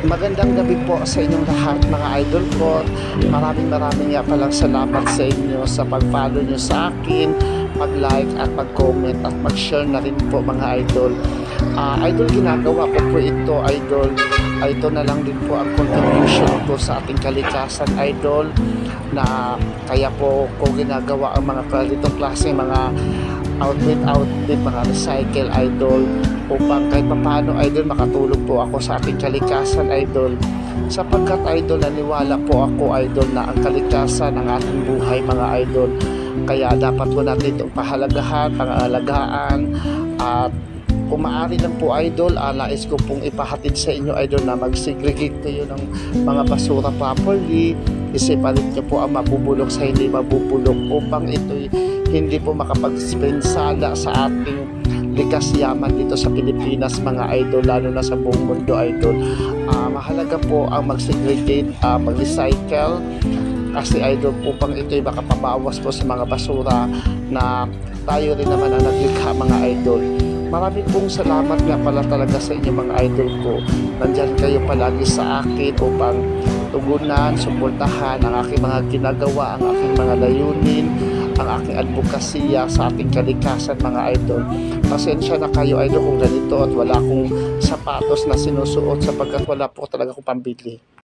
Magandang gabi po sa inyong lahat mga idol ko. Maraming maraming nga palang salamat sa inyo sa pag-follow nyo sa akin, mag-like at mag-comment at mag-share na rin po mga idol. Ah, idol, ginagawa ko po ito, idol. Ah, Ito na lang din po ang contribution ko sa ating kalikasan, idol. Na kaya po ko ginagawa ang mga ganitong klase mga outfit outfit mga recycle idol. Upang kahit paano idol makatulong po ako sa ating kalikasan idol. Sapagkat idol naniwala po ako idol na ang kalikasan ng ating buhay mga idol. Kaya dapat po natin itong pahalagahan pangalagaan. At kung maaari lang po idol, uh, ko pong ipahatid sa inyo idol na mag-segregate kayo ng mga basura properly. Isipalit nyo po ang mabubulok sa hindi mabubulok upang ito'y hindi po makapagspensala sa ating likas yaman dito sa Pilipinas mga idol lalo na sa buong mundo idol. Ah, mahalaga po ang mag-segregate ah, mag-recycle. Kasi idol upang ito'y makapabawas po sa mga basura na tayo rin naman ang naglikha mga idol. Marami pong salamat nga pala talaga sa inyo mga idol ko. Nandyan kayo palagi sa akin upang tugunan, suportahan ang aking mga ginagawa, ang aking mga layunin, ang aking advokasya sa ating kalikasan mga idol. Pasensya na kayo idol kung ganito at wala akong sapatos na sinusuot sapagkat wala po talaga akong pambili.